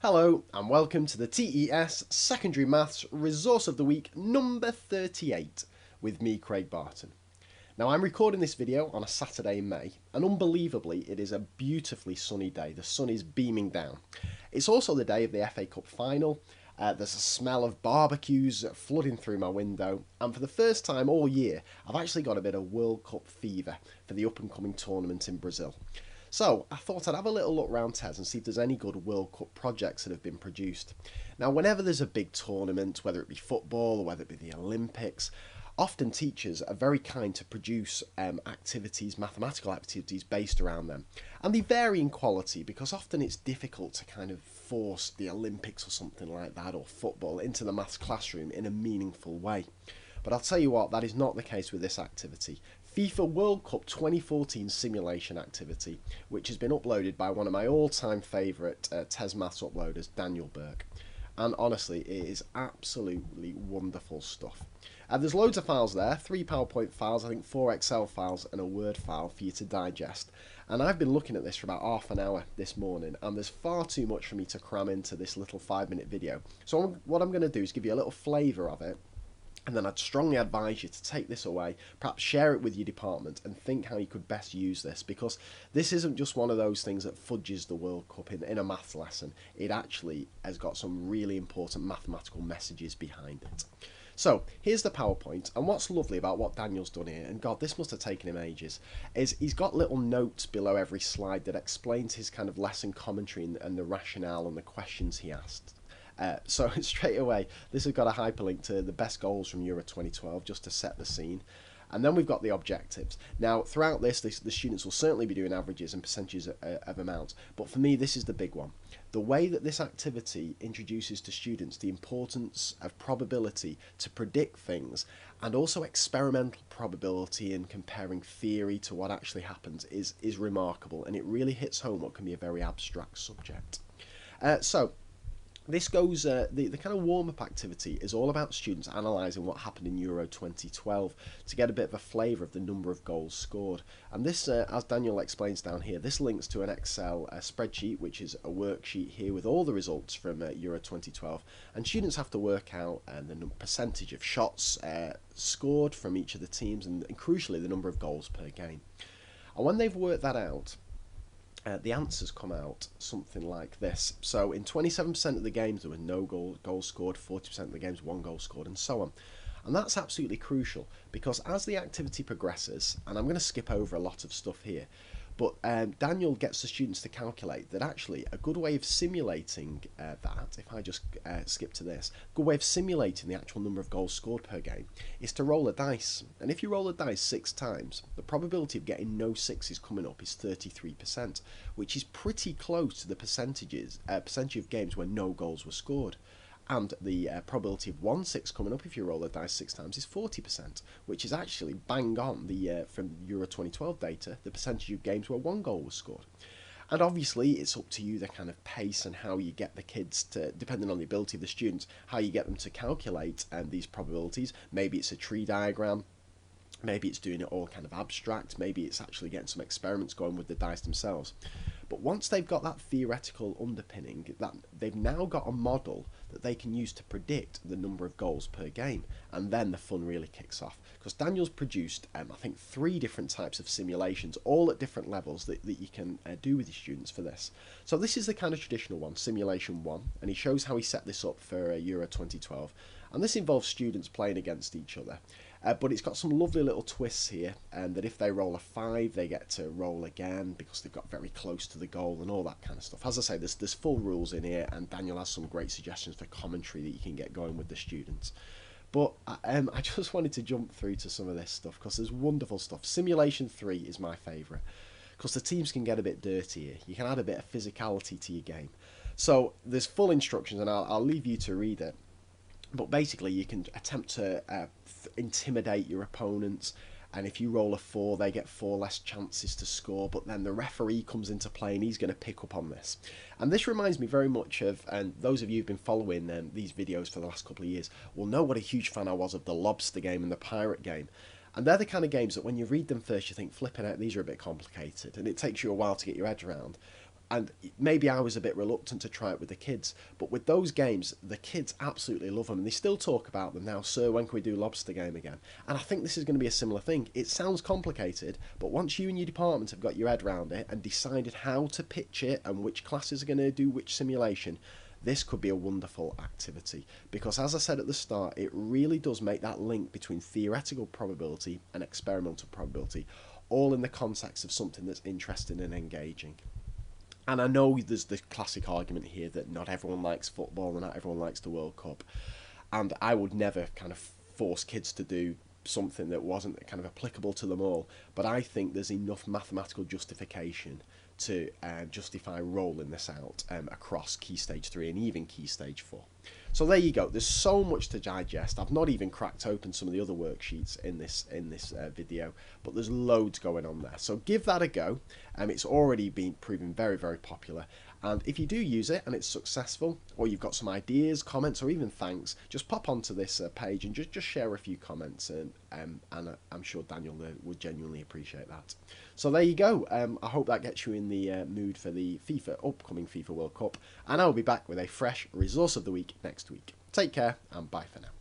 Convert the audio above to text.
Hello and welcome to the TES Secondary Maths Resource of the Week number 38 with me Craig Barton. Now I'm recording this video on a Saturday in May and unbelievably it is a beautifully sunny day. The sun is beaming down. It's also the day of the FA Cup final. Uh, there's a smell of barbecues flooding through my window and for the first time all year I've actually got a bit of World Cup fever for the up and coming tournament in Brazil. So I thought I'd have a little look around TES and see if there's any good World Cup projects that have been produced. Now, whenever there's a big tournament, whether it be football or whether it be the Olympics, often teachers are very kind to produce um, activities, mathematical activities based around them. And they vary in quality because often it's difficult to kind of force the Olympics or something like that or football into the maths classroom in a meaningful way. But I'll tell you what, that is not the case with this activity. FIFA World Cup 2014 simulation activity, which has been uploaded by one of my all-time favourite uh, TES Maths uploaders, Daniel Burke. And honestly, it is absolutely wonderful stuff. Uh, there's loads of files there, three PowerPoint files, I think four Excel files and a Word file for you to digest. And I've been looking at this for about half an hour this morning, and there's far too much for me to cram into this little five minute video. So what I'm going to do is give you a little flavour of it, and then I'd strongly advise you to take this away, perhaps share it with your department and think how you could best use this because this isn't just one of those things that fudges the World Cup in, in a maths lesson. It actually has got some really important mathematical messages behind it. So here's the PowerPoint, and what's lovely about what Daniel's done here, and God, this must have taken him ages, is he's got little notes below every slide that explains his kind of lesson commentary and, and the rationale and the questions he asked. Uh, so straight away, this has got a hyperlink to the best goals from Euro 2012 just to set the scene. And then we've got the objectives. Now, throughout this, this the students will certainly be doing averages and percentages of, uh, of amounts. But for me, this is the big one. The way that this activity introduces to students the importance of probability to predict things and also experimental probability in comparing theory to what actually happens is, is remarkable. And it really hits home what can be a very abstract subject. Uh, so, this goes uh, the, the kind of warm-up activity is all about students analysing what happened in Euro 2012 to get a bit of a flavour of the number of goals scored. And this uh, as Daniel explains down here this links to an Excel uh, spreadsheet which is a worksheet here with all the results from uh, Euro 2012 and students have to work out uh, the percentage of shots uh, scored from each of the teams and, and crucially the number of goals per game. And when they've worked that out uh, the answers come out something like this. So in 27% of the games there were no goal, goals scored, 40% of the games one goal scored, and so on. And that's absolutely crucial because as the activity progresses, and I'm going to skip over a lot of stuff here, but um, Daniel gets the students to calculate that actually a good way of simulating uh, that, if I just uh, skip to this, a good way of simulating the actual number of goals scored per game is to roll a dice. And if you roll a dice six times, the probability of getting no sixes coming up is 33%, which is pretty close to the percentages uh, percentage of games where no goals were scored and the uh, probability of 1 6 coming up if you roll the dice six times is 40%, which is actually bang on the uh, from Euro 2012 data, the percentage of games where one goal was scored. And obviously, it's up to you the kind of pace and how you get the kids to, depending on the ability of the students, how you get them to calculate um, these probabilities. Maybe it's a tree diagram, maybe it's doing it all kind of abstract, maybe it's actually getting some experiments going with the dice themselves. But once they've got that theoretical underpinning, that they've now got a model that they can use to predict the number of goals per game, and then the fun really kicks off. Because Daniel's produced, um, I think, three different types of simulations, all at different levels that, that you can uh, do with your students for this. So this is the kind of traditional one, simulation one, and he shows how he set this up for uh, Euro 2012. And this involves students playing against each other. Uh, but it's got some lovely little twists here, and that if they roll a five, they get to roll again because they've got very close to the goal and all that kind of stuff. As I say, there's there's full rules in here, and Daniel has some great suggestions for commentary that you can get going with the students. But uh, um, I just wanted to jump through to some of this stuff because there's wonderful stuff. Simulation 3 is my favourite because the teams can get a bit dirtier. You can add a bit of physicality to your game. So there's full instructions, and I'll, I'll leave you to read it. But basically, you can attempt to uh, intimidate your opponents. And if you roll a four, they get four less chances to score. But then the referee comes into play and he's going to pick up on this. And this reminds me very much of, and those of you who've been following um, these videos for the last couple of years will know what a huge fan I was of the lobster game and the pirate game. And they're the kind of games that when you read them first, you think, flipping out, these are a bit complicated. And it takes you a while to get your head around. And maybe I was a bit reluctant to try it with the kids, but with those games, the kids absolutely love them, and they still talk about them now. Sir, when can we do lobster game again? And I think this is going to be a similar thing. It sounds complicated, but once you and your department have got your head around it and decided how to pitch it and which classes are going to do which simulation, this could be a wonderful activity because, as I said at the start, it really does make that link between theoretical probability and experimental probability, all in the context of something that's interesting and engaging. And I know there's the classic argument here that not everyone likes football and not everyone likes the World Cup. And I would never kind of force kids to do something that wasn't kind of applicable to them all. But I think there's enough mathematical justification to uh, justify rolling this out um, across Key Stage 3 and even Key Stage 4. So there you go. There's so much to digest. I've not even cracked open some of the other worksheets in this in this uh, video, but there's loads going on there. So give that a go. Um, it's already been proven very, very popular. And if you do use it and it's successful, or you've got some ideas, comments, or even thanks, just pop onto this uh, page and just, just share a few comments. And, um, and uh, I'm sure Daniel uh, would genuinely appreciate that. So there you go. Um, I hope that gets you in the uh, mood for the FIFA upcoming FIFA World Cup. And I'll be back with a fresh resource of the week next week. Take care and bye for now.